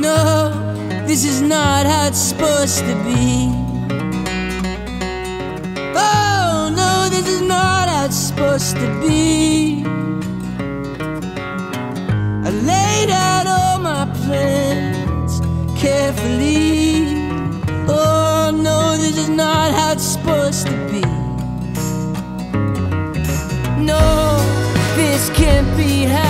No, this is not how it's supposed to be. Oh, no, this is not how it's supposed to be. I laid out all my plans carefully. Oh, no, this is not how it's supposed to be. No, this can't be how.